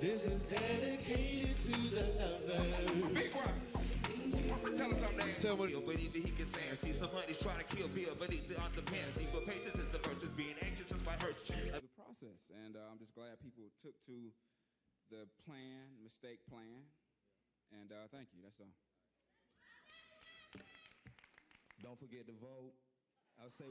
This is dedicated to the lover. Big rock. Tell him something. Tell me. But either he can say, I see somebody's trying to kill Bill beneath the underpants. See, but patience is the virtue, being anxious is my hurt. the process, and uh, I'm just glad people took to the plan, mistake plan, and uh, thank you. That's all. Don't forget to vote. I'll say